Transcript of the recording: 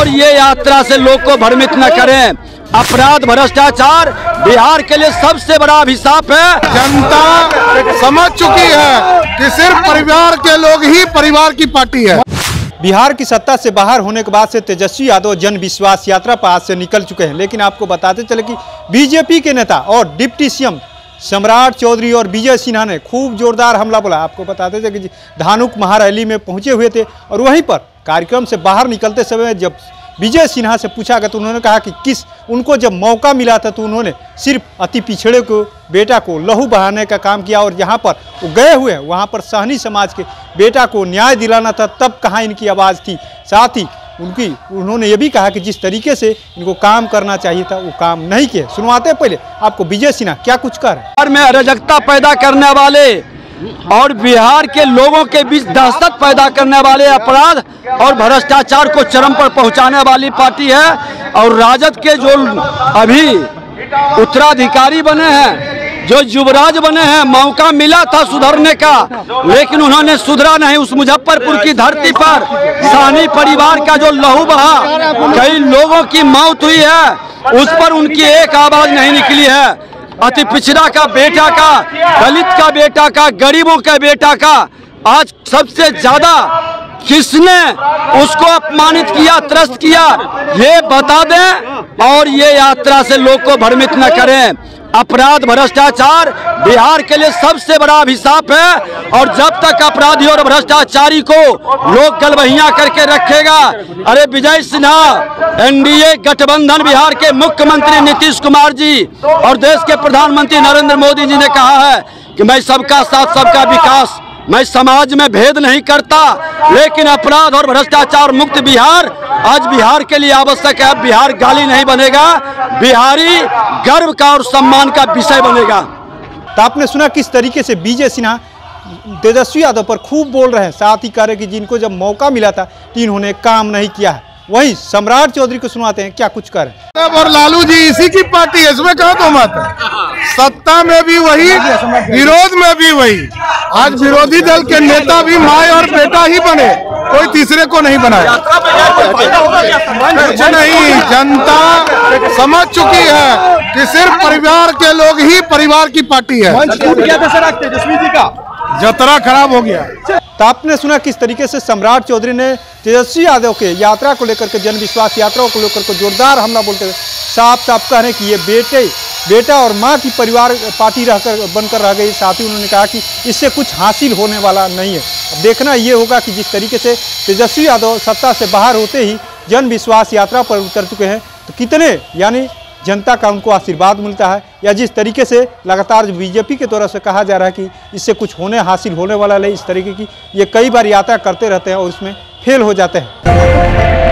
और ये यात्रा से लोग को भ्रमित न करें। अपराध भ्रष्टाचार बिहार के लिए सबसे बड़ा अभिशाप है। जनता समझ चुकी है कि सिर्फ़ परिवार के लोग ही परिवार की पार्टी है। बिहार की सत्ता से बाहर होने के बाद से तेजस्वी यादव जन विश्वास यात्रा पर आज से निकल चुके हैं। लेकिन आपको बताते चले कि बीजेपी के नेता और डिप्टी सीएम सम्राट चौधरी और विजय सिन्हा ने खूब जोरदार हमला बोला। आपको बताते थे कि धानुक महारैली में पहुँचे हुए थे और वहीं पर कार्यक्रम से बाहर निकलते समय जब विजय सिन्हा से पूछा गया तो उन्होंने कहा कि किस, उनको जब मौका मिला था तो उन्होंने सिर्फ़ अति पिछड़े को, बेटा को लहू बहाने का काम किया और जहाँ पर वो गए हुए हैं। वहाँ पर सहनी समाज के बेटा को न्याय दिलाना था, तब कहाँ इनकी आवाज़ थी। साथ ही उनकी, उन्होंने ये भी कहा कि जिस तरीके से इनको काम करना चाहिए था, वो काम नहीं किया सुनवाते पहले, आपको विजय सिन्हा क्या कुछ कर में अराजकता पैदा करने वाले और बिहार के लोगों के बीच दहशत पैदा करने वाले अपराध और भ्रष्टाचार को चरम पर पहुँचाने वाली पार्टी है और राजद के जो अभी उत्तराधिकारी बने हैं, जो युवराज बने हैं, मौका मिला था सुधरने का, लेकिन उन्होंने सुधरा नहीं। उस मुजफ्फरपुर की धरती पर सानी परिवार का जो लहू बहा, कई लोगों की मौत हुई है, उस पर उनकी एक आवाज़ नहीं निकली है। अति पिछड़ा का बेटा का, दलित का बेटा का, गरीबों का बेटा का, आज सबसे ज़्यादा किसने उसको अपमानित किया, त्रस्त किया, ये बता दें और ये यात्रा से लोग को भ्रमित न करें। अपराध भ्रष्टाचार बिहार के लिए सबसे बड़ा अभिशाप है और जब तक अपराधी और भ्रष्टाचारी को लोग गलबहिया करके रखेगा। अरे विजय सिन्हा, एनडीए गठबंधन बिहार के मुख्यमंत्री नीतीश कुमार जी और देश के प्रधानमंत्री नरेंद्र मोदी जी ने कहा है कि मैं सबका साथ, सबका विकास, मैं समाज में भेद नहीं करता, लेकिन अपराध और भ्रष्टाचार मुक्त बिहार आज बिहार के लिए आवश्यक है बिहार गाली नहीं बनेगा बिहारी गर्व का और सम्मान का विषय बनेगा। तो आपने सुना किस तरीके से बीजे सिन्हा तेजस्वी यादव पर खूब बोल रहे हैं साथ ही कह रहे कि जिनको जब मौका मिला था तो इन्होंने काम नहीं किया है। वहीं सम्राट चौधरी को सुनाते हैं क्या कुछ कर रहे और लालू जी इसी की पार्टी है इसमें कहा तो मत है? सत्ता में भी वही विरोध में भी वही। आज विरोधी दल के नेता भी माए और बेटा ही बने कोई तीसरे को नहीं बनाया। कुछ नहीं जनता समझ चुकी है कि सिर्फ़ परिवार के लोग ही परिवार की पार्टी है। जतरा खराब हो गया। तो आपने सुना किस तरीके से सम्राट चौधरी ने तेजस्वी यादव के यात्रा को लेकर के जन विश्वास यात्रा को लेकर के जोरदार हमला बोलते हुए साफ़ साफ़ कह रहे हैं कि ये बेटे बेटा और माँ की परिवार पार्टी रहकर बनकर रह गई। साथ ही उन्होंने कहा कि इससे कुछ हासिल होने वाला नहीं है। अब देखना ये होगा कि जिस तरीके से तेजस्वी यादव सत्ता से बाहर होते ही जन विश्वास यात्रा पर उतर चुके हैं तो कितने, यानी जनता का उनको आशीर्वाद मिलता है, या जिस तरीके से लगातार बीजेपी के तरफ़ से कहा जा रहा है कि इससे कुछ होने, हासिल होने वाला नहीं, इस तरीके की ये कई बार यात्रा करते रहते हैं और उसमें फेल हो जाते हैं।